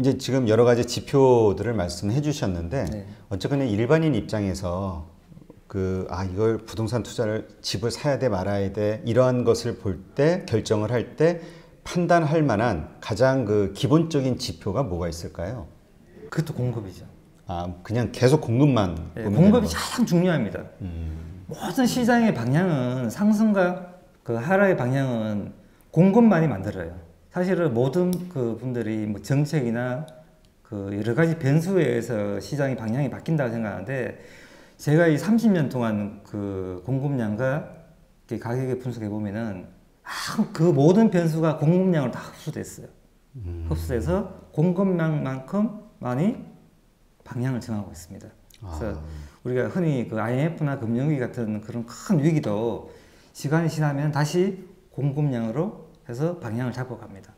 이제 지금 여러 가지 지표들을 말씀해 주셨는데 네. 어쨌거나 일반인 입장에서 그 아 이걸 부동산 투자를 집을 사야 돼 말아야 돼 이러한 것을 볼 때 결정을 할 때 판단할 만한 가장 그 기본적인 지표가 뭐가 있을까요? 그것도 공급이죠. 아 그냥 계속 공급만 예, 보면 공급이 가장 중요합니다. 음. 모든 시장의 방향은 상승과 그 하락의 방향은 공급만이 만들어요. 사실은 모든 그 분들이 뭐 정책이나 그 여러 가지 변수에 의해서 시장의 방향이 바뀐다고 생각하는데 제가 이 30년 동안 그 공급량과 가격을 분석해 보면은 아, 그 모든 변수가 공급량으로 다 흡수됐어요. 흡수돼서 공급량만큼 많이 방향을 정하고 있습니다. 그래서 우리가 흔히 그 IMF나 금융위기 같은 그런 큰 위기도 시간이 지나면 다시 공급량으로 해서 방향을 잡고 갑니다.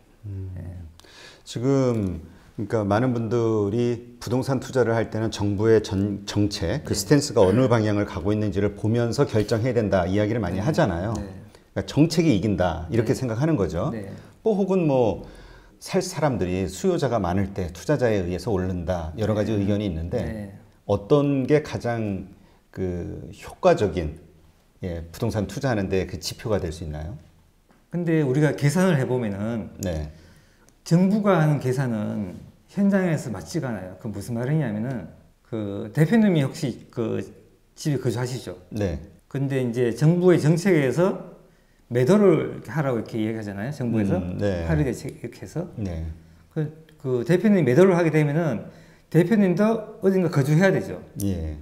지금 그러니까 많은 분들이 부동산 투자를 할 때는 정부의 전, 정책 그 스탠스가 어느 방향을 가고 있는지를 보면서 결정해야 된다 이야기를 많이 하잖아요. 네. 그러니까 정책이 이긴다 이렇게 생각하는 거죠. 네. 또 혹은 뭐 살 사람들이 수요자가 많을 때 투자자에 의해서 오른다 여러 가지 의견이 있는데 네. 어떤 게 가장 그 효과적인 예, 부동산 투자하는데 그 지표가 될 수 있나요? 근데 우리가 계산을 해보면은 네. 정부가 하는 계산은 현장에서 맞지가 않아요. 그 무슨 말이냐면은 그 대표님이 혹시 그 집에 거주하시죠? 네. 근데 이제 정부의 정책에 의해서 매도를 하라고 이렇게 얘기하잖아요. 정부에서 음, 네. 할인 대책 이렇게 해서 네. 그, 그 대표님이 매도를 하게 되면은 대표님도 어딘가 거주해야 되죠. 예.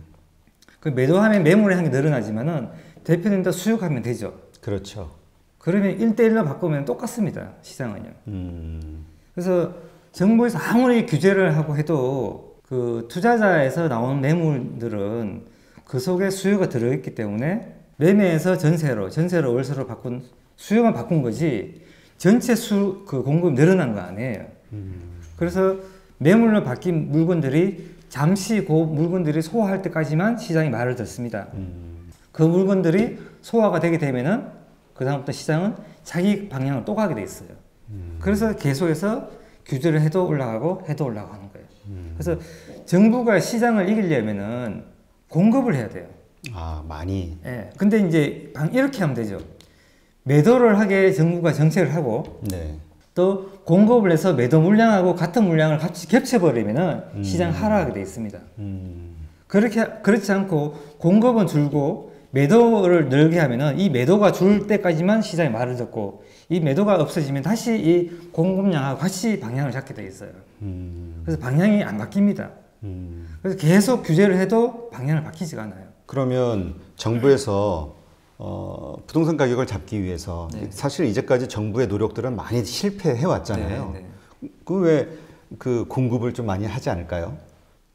그 매도하면 매물의 향이 늘어나지만은 대표님도 수익하면 되죠. 그렇죠. 그러면 1대1로 바꾸면 똑같습니다. 시장은요. 음. 그래서 정부에서 아무리 규제를 하고 해도 그 투자자에서 나오는 매물들은 그 속에 수요가 들어있기 때문에 매매에서 전세로, 전세로 월세로 바꾼 수요만 바꾼 거지 전체 수 그 공급이 늘어난 거 아니에요. 그래서 매물로 바뀐 물건들이 잠시 그 물건들이 소화할 때까지만 시장이 말을 듣습니다. 그 물건들이 소화가 되게 되면은 그 다음부터 시장은 자기 방향을 또 가게 돼 있어요. 그래서 계속해서 규제를 해도 올라가고 해도 올라가는 거예요. 그래서 정부가 시장을 이기려면은 공급을 해야 돼요. 아 많이. 예. 근데 이제 방 이렇게 하면 되죠. 매도를 하게 정부가 정책을 하고 네. 또 공급을 해서 매도 물량하고 같은 물량을 같이 겹쳐버리면은 시장 하락하게 돼 있습니다. 음. 그렇게 그렇지 않고 공급은 줄고 매도를 늘게 하면은 이 매도가 줄 때까지만 시장이 말을 듣고 이 매도가 없어지면 다시 이 공급량하고 같이 방향을 잡게 돼 있어요. 음. 그래서 방향이 안 바뀝니다. 음. 그래서 계속 규제를 해도 방향을 바뀌지가 않아요. 그러면 정부에서 어, 부동산 가격을 잡기 위해서 네. 사실 이제까지 정부의 노력들은 많이 실패해 왔잖아요. 네, 네. 그왜그 공급을 좀 많이 하지 않을까요?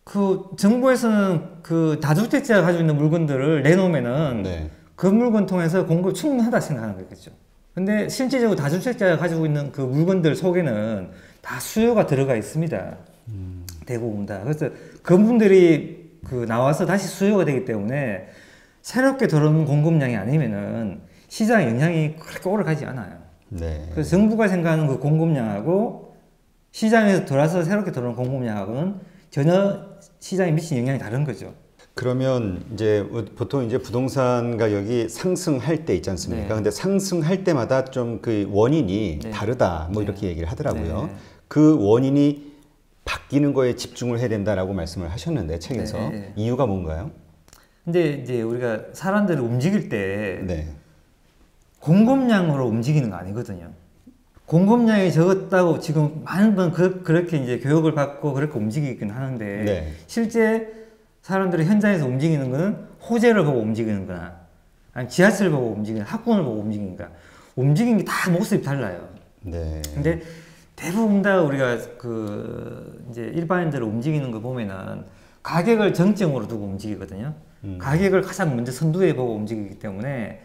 그 정부에서는 그 다주택자가 가지고 있는 물건들을 내놓으면은 네. 그 물건 통해서 공급 충분하다 생각하는 거겠죠. 근데 실질적으로 다주택자가 가지고 있는 그 물건들 속에는 다 수요가 들어가 있습니다. 대부분 다. 그래서 그분들이 그 나와서 다시 수요가 되기 때문에 새롭게 들어오는 공급량이 아니면은 시장에 영향이 그렇게 오래 가지 않아요. 네. 그래서 정부가 생각하는 그 공급량하고 시장에서 돌아서 새롭게 들어오는 공급량하고는 전혀 시장에 미친 영향이 다른 거죠. 그러면 이제 보통 이제 부동산 가격이 상승할 때 있지 않습니까? 네. 근데 상승할 때마다 좀 그 원인이 네. 다르다 뭐 네. 이렇게 얘기를 하더라고요. 네. 그 원인이 바뀌는 거에 집중을 해야 된다라고 말씀을 하셨는데 책에서 네, 네. 이유가 뭔가요? 근데 이제 우리가 사람들이 움직일 때 네. 공급량으로 움직이는 거 아니거든요. 공급량이 적었다고 지금 많은 분 그, 그렇게 이제 교육을 받고 그렇게 움직이긴 하는데 네. 실제 사람들이 현장에서 움직이는 거는 호재를 보고 움직이는 거나 아니 지하철 보고 움직이는 학군을 보고 움직이는 거 움직이는 게 다 모습이 달라요. 네. 근데 대부분 다 우리가 그 이제 일반인들 움직이는 거 보면은 가격을 정점으로 두고 움직이거든요. 음. 가격을 가장 먼저 선두에 보고 움직이기 때문에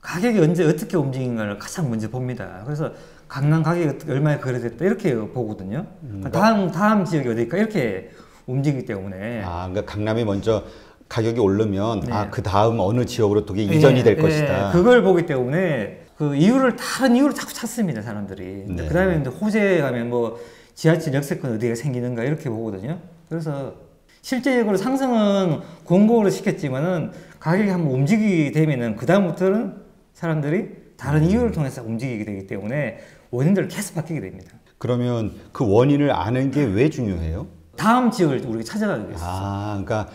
가격이 언제 어떻게 움직인가를 가장 먼저 봅니다. 그래서 강남 가격이 얼마에 거래됐다 이렇게 보거든요. 그러니까 다음 다음 지역이 어디일까 이렇게 움직이기 때문에 아, 그러니까 강남이 먼저 가격이 오르면 네. 아, 그 다음 어느 지역으로 또 이게 이전이 될 예, 것이다. 예, 그걸 보기 때문에 그 이유를 다른 이유를 자꾸 찾습니다 사람들이. 네. 그다음에 이제 호재 가면 뭐 지하철 역세권 어디가 생기는가 이렇게 보거든요. 그래서 실제적으로 상승은 공고로 시켰지만은 가격이 한번 움직이게 되면은 그 다음부터는 사람들이 다른 이유를 통해서 움직이게 되기 때문에 원인들을 계속 바뀌게 됩니다. 그러면 그 원인을 아는 게 왜 중요해요? 다음 지역을 우리가 찾아가기 위해서 아, 그러니까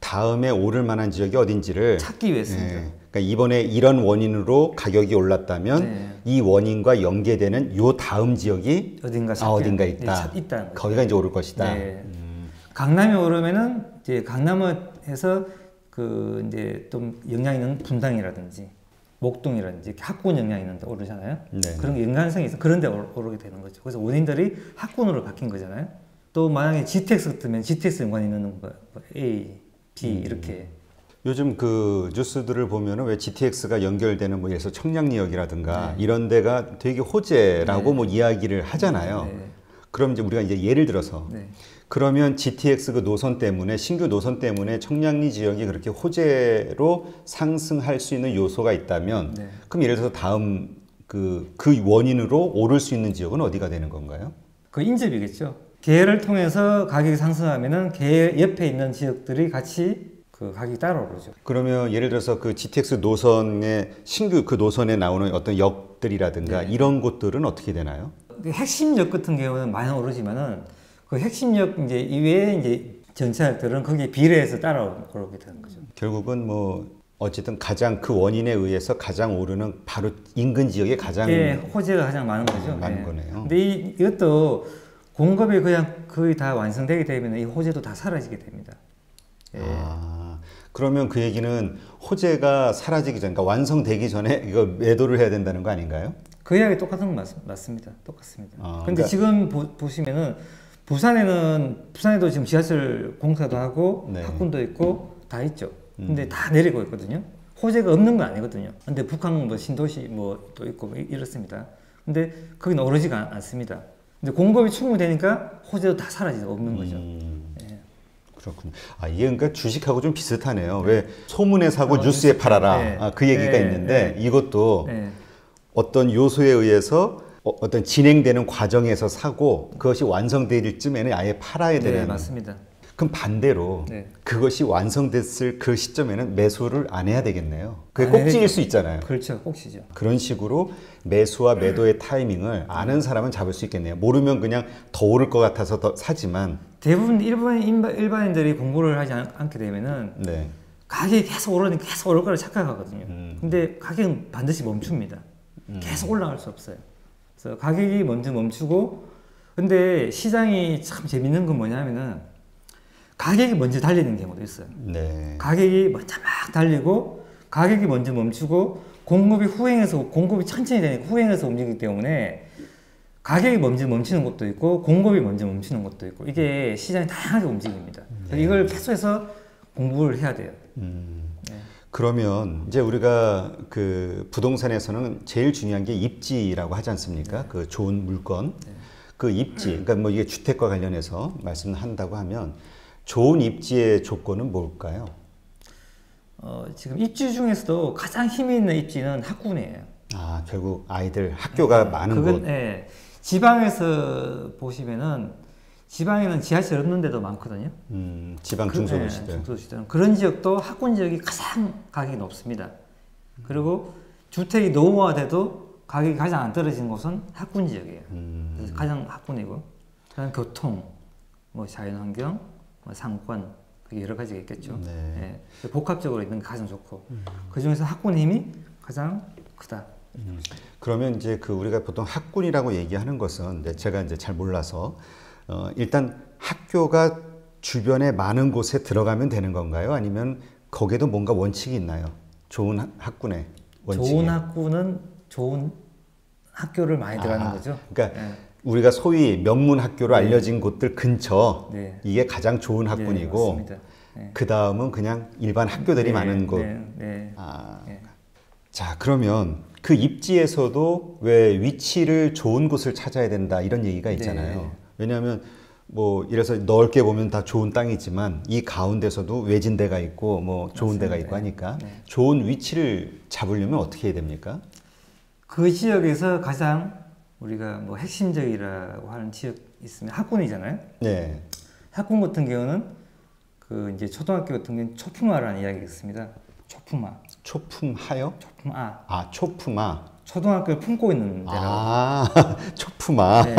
다음에 오를 만한 지역이 어딘지를 찾기 위해서입니다. 네. 그러니까 이번에 이런 원인으로 가격이 올랐다면 네. 이 원인과 연계되는 요 다음 지역이 어딘가 아, 어딘가 네, 있다. 찾- 있다는 거죠. 거기가 이제 오를 것이다. 네. 강남에 오르면은 이제 강남에서 그 이제 좀 영향 있는 분당이라든지 목동이라든지 학군 영향 있는 데 오르잖아요. 네. 그런 게 연관성이 있어 그런 데 오르- 오르게 되는 거죠. 그래서 원인들이 학군으로 바뀐 거잖아요. 또 만약에 GTX 같으면 GTX 연관이 있는 거뭐 A, B 음. 이렇게 요즘 그 뉴스들을 보면은 왜 GTX가 연결되는 뭐 예를 들어서 청량리역이라든가 네. 이런 데가 되게 호재라고 뭐 이야기를 하잖아요. 네. 그럼 이제 우리가 이제 예를 들어서 네. 그러면 GTX 그 노선 때문에 신규 노선 때문에 청량리 지역이 그렇게 호재로 상승할 수 있는 요소가 있다면 네. 그럼 예를 들어서 다음 그, 그 원인으로 오를 수 있는 지역은 어디가 되는 건가요? 그 인접이겠죠. 계를 통해서 가격이 상승하면은 계 옆에 있는 지역들이 같이 그 가격이 따라오르죠. 그러면 예를 들어서 그 GTX 노선의 신규 그 노선에 나오는 어떤 역들이라든가 네. 이런 곳들은 어떻게 되나요? 그 핵심역 같은 경우는 많이 오르지만은 그 핵심역 이제 이외에 이제 전차역들은 거기에 비례해서 따라오게 되는 거죠. 결국은 뭐 어쨌든 가장 그 원인에 의해서 가장 오르는 바로 인근 지역에 가장 예, 호재가 가장 많은 거죠. 많은 예. 거네요. 근데 이, 이것도 공급이 그냥 거의 다 완성되게 되면 이 호재도 다 사라지게 됩니다. 예. 아, 그러면 그 얘기는 호재가 사라지기 전, 그러니까 완성되기 전에 이거 매도를 해야 된다는 거 아닌가요? 그 이야기 똑같은 건 맞, 맞습니다. 똑같습니다. 아, 근데 그러니까- 지금 보, 시면은 부산에는 부산에도 지금 지하철 공사도 하고 네. 학군도 있고 다 있죠. 음. 근데 다 내리고 있거든요. 호재가 없는 건 아니거든요. 근데 북한 뭐 신도시 뭐 또 있고 뭐 이- 이렇습니다. 근데 거기는 오르지가 않- 않습니다. 근데 공급이 충분되니까 호재도 다 사라지고 없는 거죠. 음, 예. 그렇군요. 아, 이게 그러니까 주식하고 좀 비슷하네요. 왜 소문에 사고 어, 뉴스에 팔아라. 네. 아, 그 얘기가 네, 있는데 이것도 네. 어떤 요소에 의해서 어, 어떤 진행되는 과정에서 사고 그것이 완성될 쯤에는 아예 팔아야 되는. 네, 맞습니다. 그럼 반대로 네. 그것이 완성됐을 그 시점에는 매수를 안 해야 되겠네요. 그게 안 꼭지일. 수 있잖아요. 그렇죠. 꼭지죠. 그런 식으로 매수와 매도의 타이밍을 아는 사람은 잡을 수 있겠네요. 모르면 그냥 더 오를 것 같아서 더 사지만, 대부분 일반 일반- 일반인들이 공부를 하지 않, 않게 되면은 네. 가격이 계속 오르니까 계속 오를 거라 착각하거든요. 음. 근데 가격은 반드시 멈춥니다. 계속 올라갈 수 없어요. 그래서 가격이 먼저 멈추고, 근데 시장이 참 재밌는 건 뭐냐면은 가격이 먼저 달리는 경우도 있어요. 네. 가격이 먼저 막 달리고, 가격이 먼저 멈추고, 공급이 후행해서, 공급이 천천히 되니까 후행해서 움직이기 때문에 가격이 먼저 멈추는 것도 있고, 공급이 먼저 멈추는 것도 있고, 이게 시장이 다양하게 움직입니다. 그래서 이걸 계속해서 공부를 해야 돼요. 음. 네. 그러면 이제 우리가 그 부동산에서는 제일 중요한 게 입지라고 하지 않습니까? 그 좋은 물건. 그 입지, 그러니까 뭐 이게 주택과 관련해서 말씀한다고 하면 좋은 입지의 조건은 뭘까요? 어, 지금 입지 중에서도 가장 힘이 있는 입지는 학군이에요. 아, 결국 아이들 학교가 많은 그건 곳. 예, 지방에서 보시면은 지방에는 지하철 없는 데도 많거든요. 음, 지방 그- 중소도시들. 예, 중소도시들은 그런 지역도 학군 지역이 가장 가격이 높습니다. 그리고 주택이 노후화돼도 가격이 가장 안 떨어지는 곳은 학군 지역이에요. 음, 가장 학군이고, 그다음 교통, 뭐 자연환경, 뭐 상권 그게 여러 가지가 있겠죠. 네. 예, 복합적으로 있는 게 가장 좋고, 그 중에서 학군 힘이 가장 크다. 그러면 이제 그 우리가 보통 학군이라고 얘기하는 것은 이제 제가 이제 잘 몰라서 어, 일단 학교가 주변에 많은 곳에 들어가면 되는 건가요? 아니면 거기에도 뭔가 원칙이 있나요? 좋은 학- 학군의 원칙이. 좋은 학군은 좋은 학교를 많이 들어가는 아, 거죠. 그러니까 예. 우리가 소위 명문 학교로 알려진 곳들 근처 네. 이게 가장 좋은 학군이고 네, 맞습니다. 네. 그 다음은 그냥 일반 학교들이 네, 많은 곳. 네, 네. 아, 네. 자 그러면 그 입지에서도 왜 위치를 좋은 곳을 찾아야 된다 이런 얘기가 있잖아요. 네. 왜냐하면 뭐 이래서 넓게 보면 다 좋은 땅이지만 이 가운데서도 외진 데가 있고 뭐 좋은 데가 있고 하니까 네. 좋은 위치를 잡으려면 어떻게 해야 됩니까? 그 지역에서 가장 우리가 뭐 핵심적이라고 하는 지역 있습니다. 학군이잖아요. 네. 학군 같은 경우는 그 이제 초등학교 같은 경우는 초품화라는 이야기가 있습니다. 초품화, 초품하요? 초품화. 아, 초품아. 초등학교를 품고 있는 데라. 아, 초품아. 네.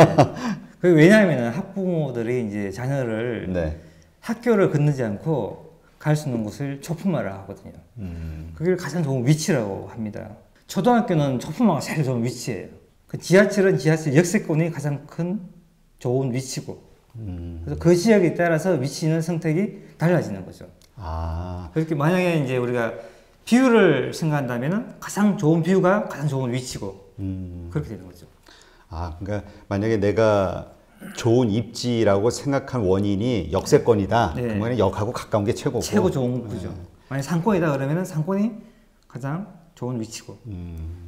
그 왜냐하면 학부모들이 이제 자녀를 네. 학교를 건너지 않고 갈 수 있는 곳을 초품화를 하거든요. 음. 그게 가장 좋은 위치라고 합니다. 초등학교는 초품화가 제일 좋은 위치예요. 그 지하철은 지하철 역세권이 가장 큰 좋은 위치고. 음. 그래서 그 지역에 따라서 위치는 선택이 달라지는 거죠. 아, 그렇게 만약에 이제 우리가 비율을 생각한다면은 가장 좋은 비유가 가장 좋은 위치고 음. 그렇게 되는 거죠. 아, 그러니까 만약에 내가 좋은 입지라고 생각한 원인이 역세권이다. 네. 그러면 역하고 가까운 게 최고고. 최고 좋은 구죠. 만약 상권이다 그러면은 상권이 가장 좋은 위치고. 음.